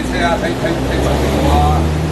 没事啊，睇睇睇正啊。